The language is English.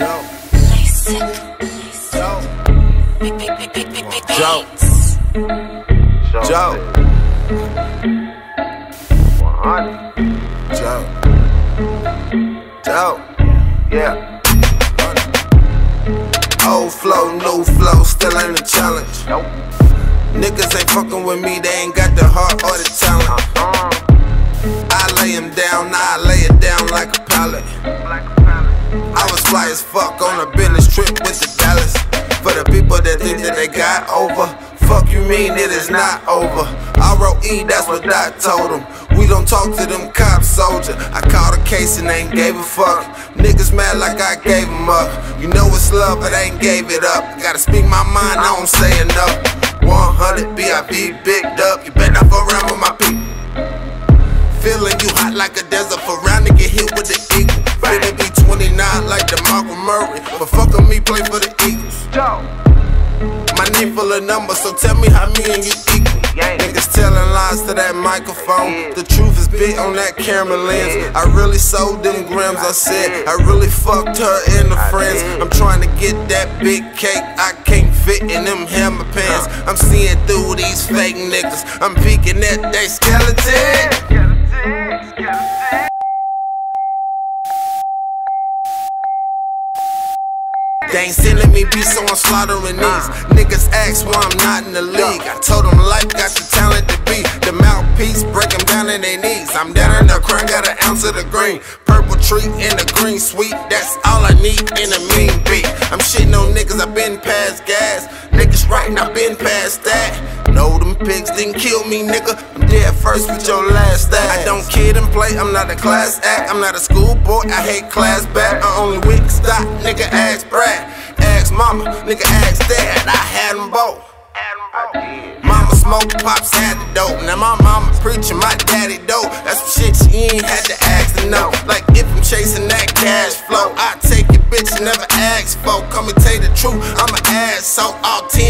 Joe. Joe. Joe. Joe. Joe. Yeah. Old flow, new flow, still ain't a challenge. Niggas ain't fucking with me, they ain't got the heart or the talent. Fly as fuck on a business trip with the Dallas. For the people that think that they got over, fuck you mean it is not over. I wrote E, that's what I told them. We don't talk to them cops, soldier. I called a case and they ain't gave a fuck. Niggas mad like I gave them up. You know it's love, but I ain't gave it up. Gotta speak my mind, I don't say enough. 100 BIP bigged up. You better not fuck around with my people. Feeling you hot like a desert for round to get hit with the Murray. But fuckin' me, play for the Eagles. My name full of numbers, so tell me how me and you equal. Niggas telling lies to that microphone. The truth is big on that camera lens. I really sold them grams, I said. I really fucked her and the friends. I'm trying to get that big cake. I can't fit in them hammer pants. I'm seeing through these fake niggas. I'm peeking at they. Skeleton. They ain't sending me beats, so I'm slaughtering these. Niggas ask why I'm not in the league. I told them life got the talent to be the mouthpiece, break them down in their knees. I'm down in the crown, got an ounce of the green. Purple tree in the green sweet, that's all I need in a mean beat. I'm shitting on niggas, I've been past gas. Writing, I been past that. No, them pigs didn't kill me, nigga. I'm dead first with your last act. I don't kid and play, I'm not a class act. I'm not a schoolboy, I hate class back. I only weak stop, nigga, ask Brad. Ask mama, nigga, ask dad. I had them both. Mama smoke, pops had the dope. Now my mama preaching, my daddy dope. That's some shit she ain't had to ask to know. Like if I'm chasing that cash flow, I take it, bitch, never ask for. Come and tell the truth, I'm an asshole. All 10